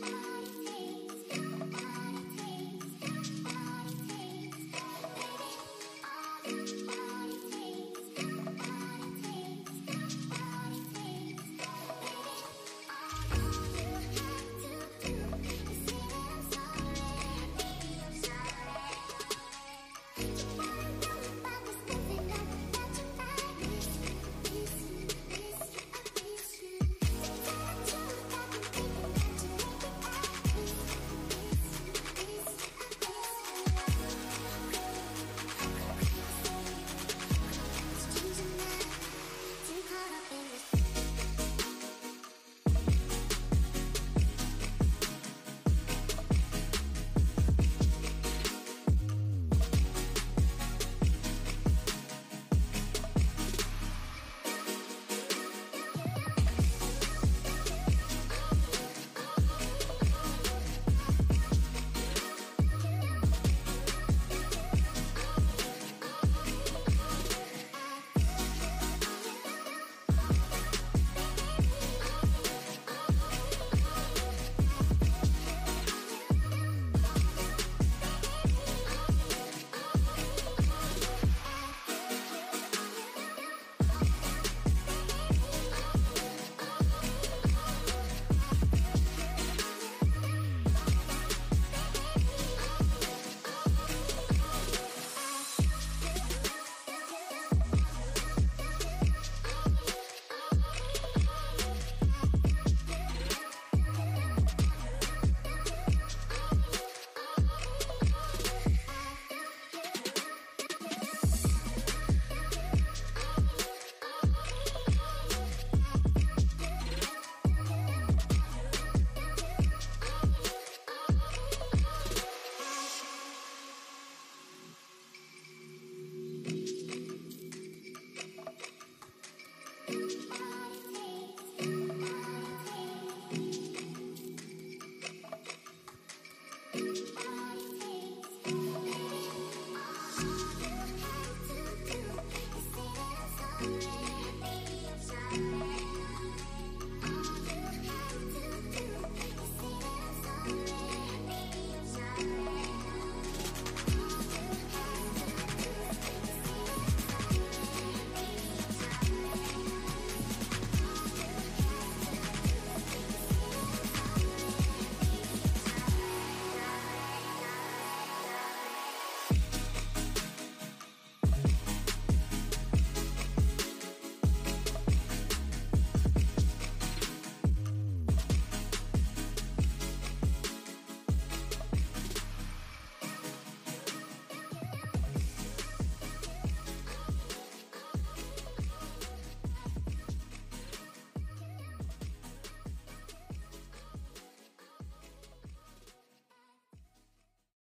Bye.